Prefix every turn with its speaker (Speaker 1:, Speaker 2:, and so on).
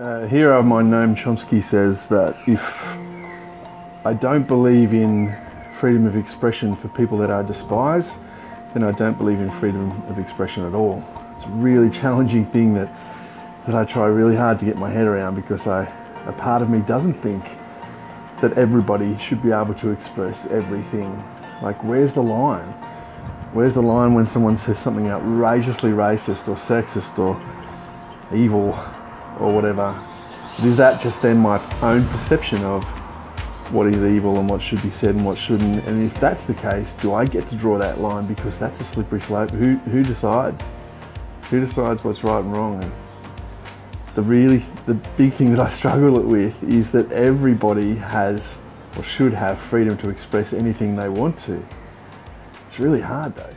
Speaker 1: Uh, a hero of mine, Noam Chomsky, says that if I don't believe in freedom of expression for people that I despise, then I don't believe in freedom of expression at all. It's a really challenging thing that, that I try really hard to get my head around because I, a part of me doesn't think that everybody should be able to express everything. Like, where's the line? Where's the line when someone says something outrageously racist or sexist or evil or whatever? Is that just then my own perception of what is evil and what should be said and what shouldn't? And if that's the case, do I get to draw that line? Because that's a slippery slope. Who, who decides? Who decides what's right and wrong? And the really, the big thing that I struggle with is that everybody has or should have freedom to express anything they want to. It's really hard though.